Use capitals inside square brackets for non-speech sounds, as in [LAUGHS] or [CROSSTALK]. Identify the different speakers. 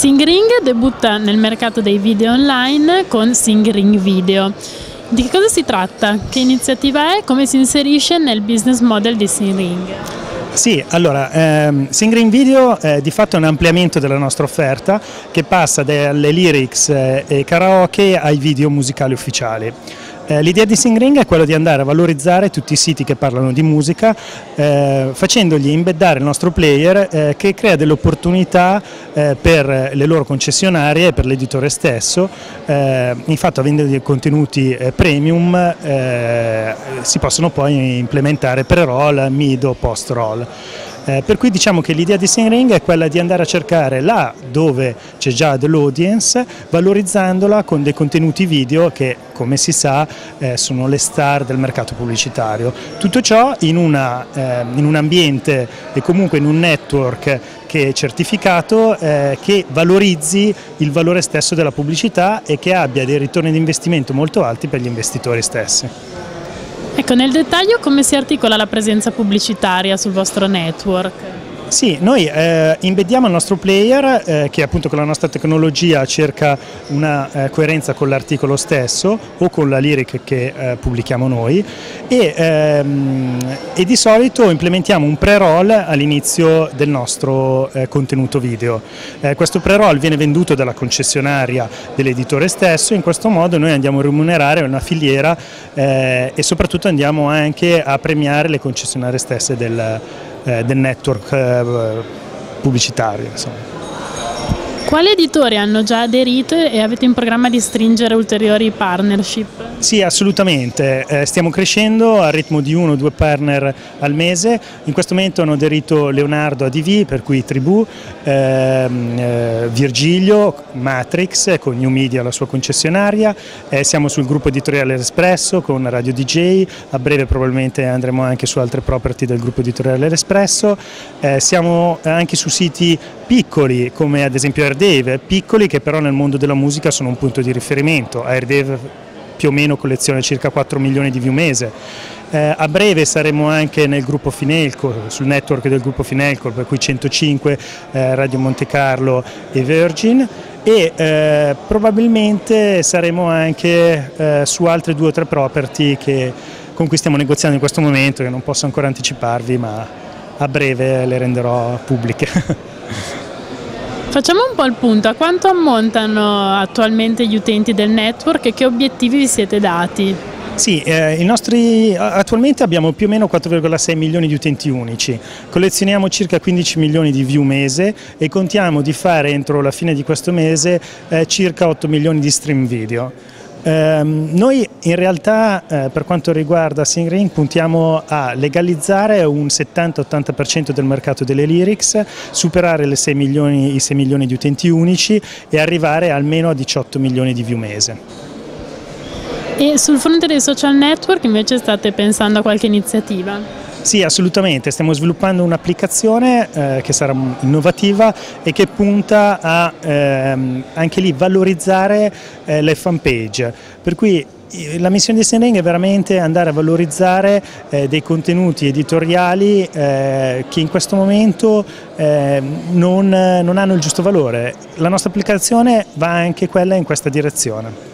Speaker 1: Singring debutta nel mercato dei video online con Singring Video. Di che cosa si tratta? Che iniziativa è? Come si inserisce nel business model di Singring?
Speaker 2: Sì, allora, ehm, Singring Video è di fatto un ampliamento della nostra offerta che passa dalle lyrics eh, e karaoke ai video musicali ufficiali. Eh, l'idea di Singring è quella di andare a valorizzare tutti i siti che parlano di musica eh, facendogli imbeddare il nostro player eh, che crea delle opportunità eh, per le loro concessionarie e per l'editore stesso. Eh, infatti avendo dei contenuti eh, premium si possono poi implementare pre-roll, mid o post-roll. Eh, per cui diciamo che l'idea di Singring è quella di andare a cercare là dove c'è già dell'audience, valorizzandola con dei contenuti video che, come si sa, eh, sono le star del mercato pubblicitario. Tutto ciò in, una, eh, in un ambiente e comunque in un network che è certificato, eh, che valorizzi il valore stesso della pubblicità e che abbia dei ritorni di investimento molto alti per gli investitori stessi.
Speaker 1: Ecco, nel dettaglio come si articola la presenza pubblicitaria sul vostro network?
Speaker 2: Sì, noi eh, imbediamo il nostro player eh, che appunto con la nostra tecnologia cerca una eh, coerenza con l'articolo stesso o con la lyric che eh, pubblichiamo noi e, ehm, e, di solito implementiamo un pre-roll all'inizio del nostro eh, contenuto video. Eh, questo pre-roll viene venduto dalla concessionaria dell'editore stesso, in questo modo noi andiamo a remunerare una filiera e soprattutto andiamo anche a premiare le concessionarie stesse del eh, del network eh, pubblicitario. Insomma.
Speaker 1: Quali editori hanno già aderito e avete in programma di stringere ulteriori partnership?
Speaker 2: Sì, assolutamente. Eh, stiamo crescendo a ritmo di uno o due partner al mese. In questo momento hanno aderito Leonardo ADV, per cui Tribù, ehm, eh, Virgilio, Matrix con New Media, la sua concessionaria. Eh, siamo sul gruppo editoriale Espresso con Radio DJ. A breve probabilmente andremo anche su altre property del gruppo editoriale Espresso. Eh, siamo anche su siti piccoli come ad esempio Airdave, piccoli che però nel mondo della musica sono un punto di riferimento. Airdave più o meno colleziona circa 4 milioni di view mese. Eh, a breve saremo anche nel gruppo Finelco, sul network del gruppo Finelco, per cui 105, eh, Radio Monte Carlo e Virgin e eh, probabilmente saremo anche eh, su altre due o tre property che, con cui stiamo negoziando in questo momento, che non posso ancora anticiparvi, ma a breve le renderò pubbliche. [LAUGHS]
Speaker 1: Facciamo un po' il punto, a quanto ammontano attualmente gli utenti del network e che obiettivi vi siete dati?
Speaker 2: Sì, eh, nostri, attualmente abbiamo più o meno 4,6 milioni di utenti unici, collezioniamo circa 15 milioni di view mese e contiamo di fare entro la fine di questo mese eh, circa 8 milioni di stream video. Eh, noi in realtà eh, per quanto riguarda Singring puntiamo a legalizzare un 70-80% del mercato delle lyrics, superare 6 milioni, i 6 milioni di utenti unici e arrivare almeno a 18 milioni di view mese.
Speaker 1: E sul fronte dei social network invece state pensando a qualche iniziativa?
Speaker 2: Sì, assolutamente, stiamo sviluppando un'applicazione eh, che sarà innovativa e che punta a ehm, anche lì valorizzare eh, le fanpage, per cui la missione di Sending è veramente andare a valorizzare eh, dei contenuti editoriali eh, che in questo momento eh, non, non hanno il giusto valore. La nostra applicazione va anche quella in questa direzione.